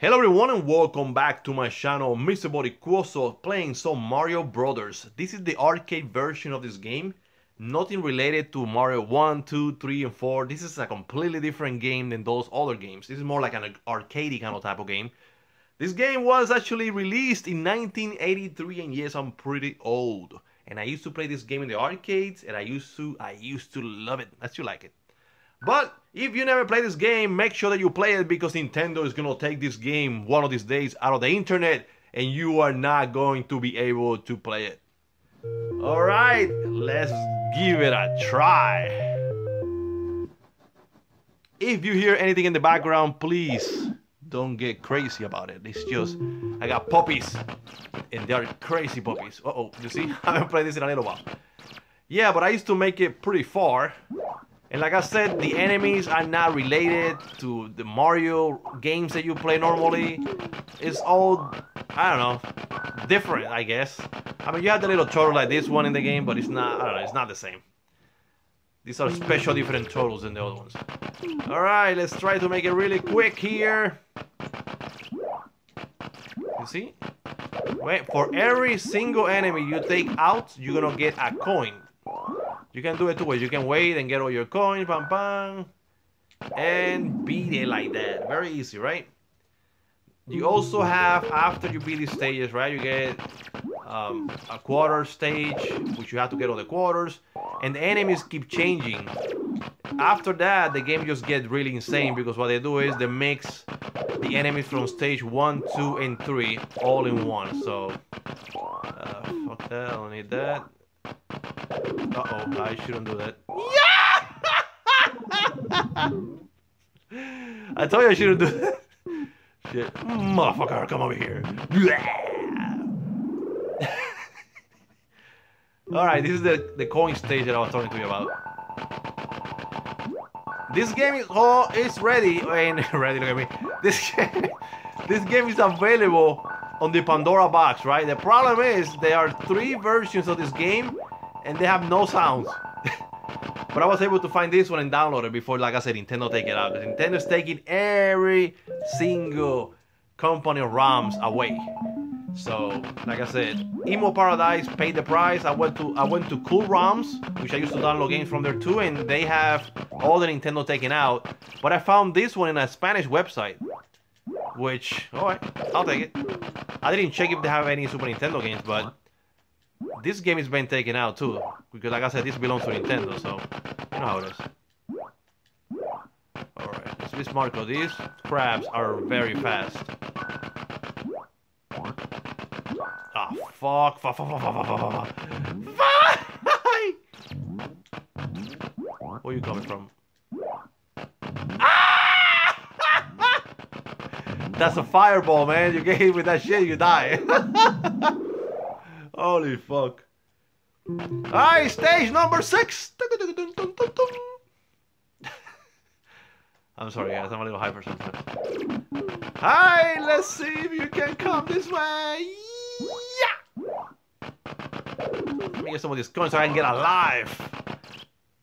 Hello everyone and welcome back to my channel, Mr. Boricuoso, playing some Mario Brothers. This is the arcade version of this game. Nothing related to Mario 1, 2, 3, and 4. This is a completely different game than those other games. This is more like an arcade kind of type of game. This game was actually released in 1983 and yes, I'm pretty old. And I used to play this game in the arcades and I used to, I used to love it. I still like it. But if you never play this game, make sure that you play it because Nintendo is gonna take this game one of these days out of the internet and you are not going to be able to play it. Alright, let's give it a try. If you hear anything in the background, please don't get crazy about it. It's just, I got puppies and they're crazy puppies. Uh oh, you see? I haven't played this in a little while. Yeah, but I used to make it pretty far and like I said, the enemies are not related to the Mario games that you play normally. It's all, I don't know, different, I guess. I mean, you have the little turtle like this one in the game, but it's not, I don't know, it's not the same. These are special different turtles than the other ones. Alright, let's try to make it really quick here. You see? Wait, for every single enemy you take out, you're gonna get a coin. You can do it two ways. You can wait and get all your coins, bam bam, and beat it like that. Very easy, right? You also have, after you beat these stages, right, you get um, a quarter stage, which you have to get all the quarters, and the enemies keep changing. After that, the game just gets really insane because what they do is they mix the enemies from stage 1, 2, and 3 all in one. So, uh, fuck that, I don't need that. Uh-oh, I shouldn't do that. Yeah! I told you I shouldn't do that. Shit. Motherfucker, come over here. Alright, this is the, the coin stage that I was talking to you about. This game is oh is ready and ready look at me. This game this game is available on the Pandora box, right? The problem is there are three versions of this game and they have no sounds. but I was able to find this one and download it before, like I said, Nintendo take it out. Nintendo's taking every single company ROMs away. So, like I said, EmuParadise paid the price. I went to I went to Cool ROMs, which I used to download games from there too, and they have all the Nintendo taken out. But I found this one in a Spanish website, which, alright, I'll take it. I didn't check if they have any Super Nintendo games, but this game is being taken out too, because like I said, this belongs to Nintendo, so you know how it is. Alright, let's be smart, because these crabs are very fast. Ah, fuck, fuck, fuck, fuck, fuck, fuck, fuck, fuck! Where you coming from? Ah! That's a fireball, man. You get hit with that shit, you die. Holy fuck. Alright, stage number six. I'm sorry guys, I'm a little hyper sometimes. Hi, let's see if you can come this way. Yeah! Let me get some of these coins so I can get alive.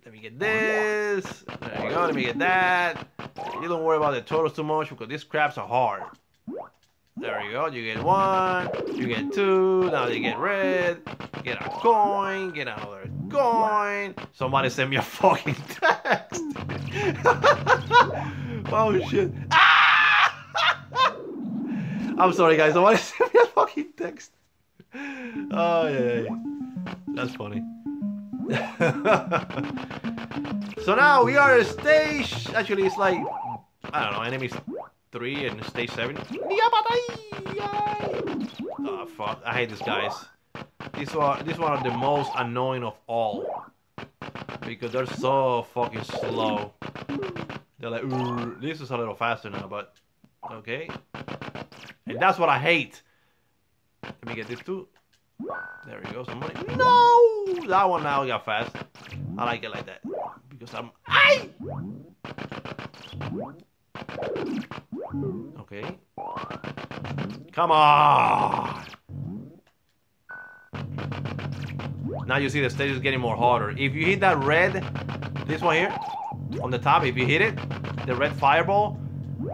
Let me get this. There you go, let me get that. You don't worry about the turtles too much because these crabs are hard. There you go. You get one. You get two. Now you get red. Get a coin. Get another coin. Somebody send me a fucking text. oh shit. Ah! I'm sorry guys. Somebody send me a fucking text. Oh yeah. That's funny. so now we are at stage. Actually, it's like I don't know. Enemies 3 and stage 7. Oh, fuck. I hate these guys. These are, these one are the most annoying of all. Because they're so fucking slow. They're like, this is a little faster now, but... Okay. And that's what I hate. Let me get this too. There we go, somebody. No! That one now got fast. I like it like that. Because I'm... I. Okay. Come on! Now you see the stage is getting more harder. If you hit that red, this one here, on the top, if you hit it, the red fireball,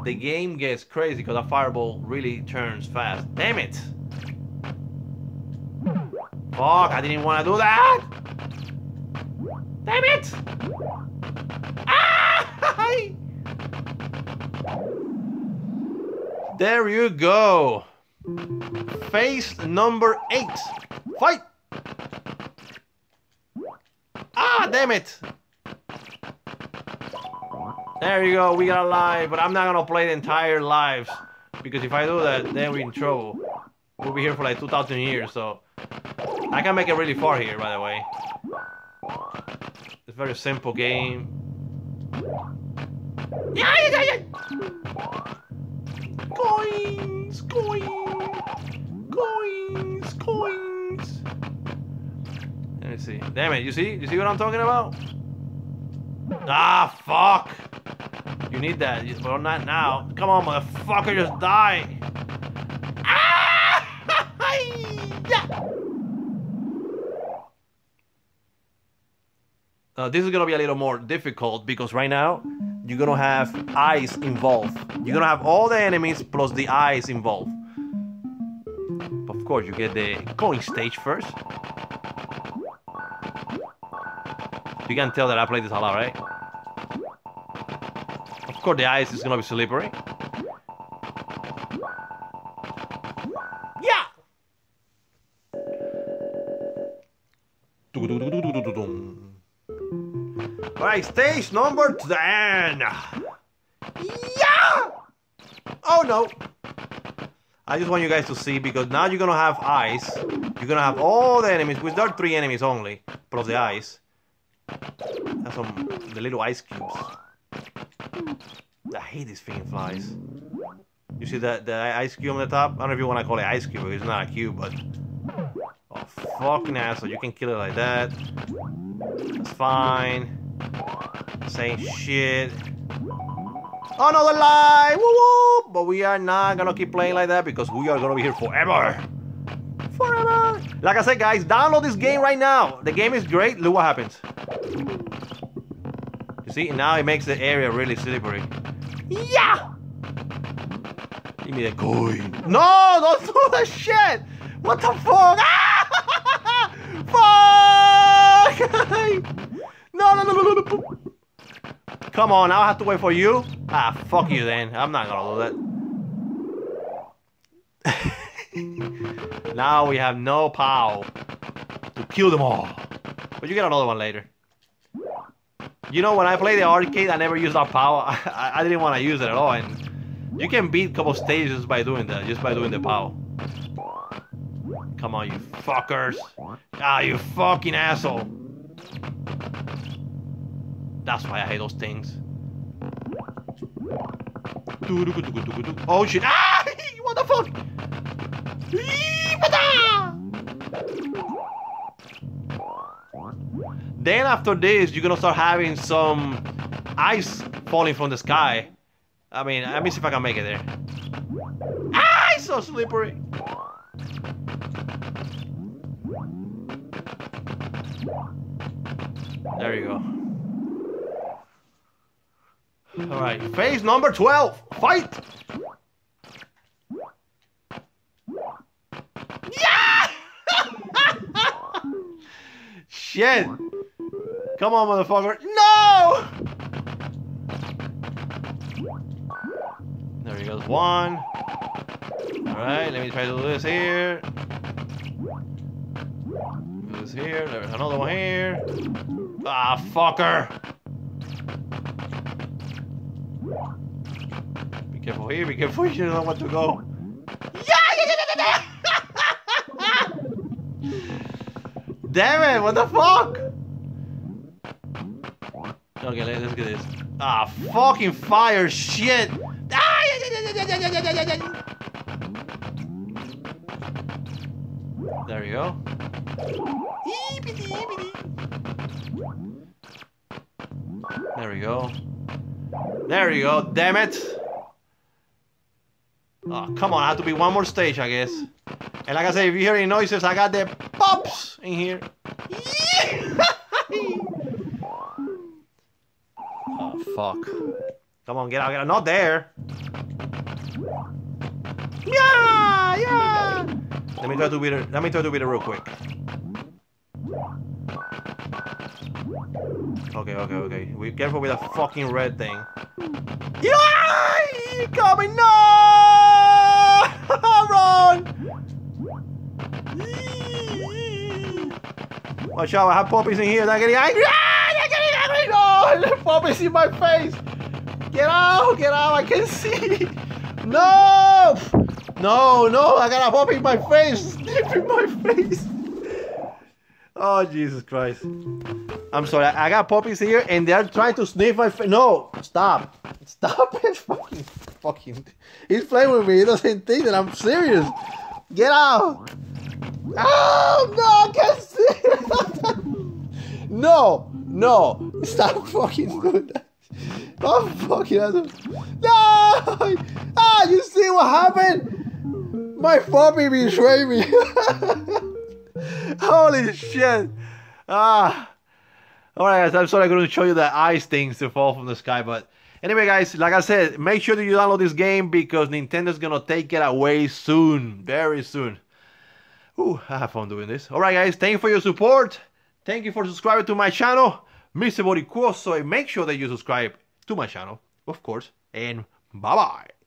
the game gets crazy because that fireball really turns fast. Damn it! Fuck, I didn't want to do that! Damn it! Ah! There you go. Phase number eight. Fight! Ah, damn it! There you go, we got live, but I'm not gonna play the entire lives because if I do that, then we're in trouble. We'll be here for like 2,000 years, so I can make it really far here, by the way. It's a very simple game. Yeah, yeah, yeah. Coins, coins, coins, coins. Let me see. Damn it, you see? You see what I'm talking about? Ah, fuck. You need that. Well, not now. Come on, motherfucker, just die. Ah! Uh, this is gonna be a little more difficult because right now you're gonna have eyes involved. You're gonna have all the enemies plus the eyes involved. Of course, you get the coin stage first. You can tell that I played this a lot, right? Of course, the ice is gonna be slippery. Yeah! Alright, stage number 10. Yeah! Oh no! I just want you guys to see because now you're gonna have ice. You're gonna have all the enemies, which there are three enemies only, plus the ice. That's some the little ice cubes. I hate these freaking flies. You see that the ice cube on the top? I don't know if you want to call it ice cube. It's not a cube, but oh fucking asshole! You can kill it like that. That's fine. Same shit. Another lie! Woo woo! But we are not gonna keep playing like that because we are gonna be here forever. Forever! Like I said, guys, download this game right now. The game is great. Look what happens. You see, now it makes the area really slippery. Yeah! Give me the coin. No, don't do that shit! What the fuck? Ah! Fuck! Come on, now I have to wait for you? Ah, fuck you then. I'm not gonna do that. now we have no power to kill them all. But you get another one later. You know, when I play the arcade, I never used that power. I, I didn't want to use it at all. And you can beat a couple stages by doing that, just by doing the power. Come on, you fuckers. Ah, you fucking asshole. That's why I hate those things. Oh shit! Ah! What the fuck? Then after this, you're gonna start having some ice falling from the sky. I mean, let me see if I can make it there. Ah, it's so slippery. There you go. Alright, phase number 12. Fight! Yeah! Shit! Come on, motherfucker. No! There he goes. One. Alright, let me try to do this here. Do this here. There's another one here. Ah, fucker! Careful here, be careful you don't know to go. Damn it, what the fuck? Okay, let's get this. Ah, fucking fire shit! There you go. There we go. There you go, damn it! Oh, come on, I have to be one more stage, I guess. And like I said, if you hear any noises, I got the pops in here. oh, fuck. Come on, get out, get out. Not there. Yeah, yeah. Let me try to beat it. Let me try to beat it real quick. Okay, okay, okay. Be careful with that fucking red thing. Yeah! Coming! No! Run! Watch out! I have puppies in here. They're getting angry. Ah! They're getting angry! No! Puppies in my face! Get out! Get out! I can see! No! No! No! I got a puppy in my face! Snip in my face! Oh Jesus Christ! I'm sorry. I, got puppies here, and they're trying to sniff my face. No! Stop! Stop it! Fucking, fucking! He's playing with me. He doesn't think that I'm serious. Get out! Oh no! I can't see. no! No! Stop fucking doing that. Oh fucking no! Ah! You see what happened? My puppy betrayed me. Holy shit! Ah. Alright guys, I'm sorry I couldn't show you the ice things to fall from the sky, but anyway guys, like I said, make sure that you download this game because Nintendo's gonna take it away soon, very soon. Ooh, I have fun doing this. Alright guys, thank you for your support. Thank you for subscribing to my channel, Mr. Boricuoso, and make sure that you subscribe to my channel, of course, and bye-bye.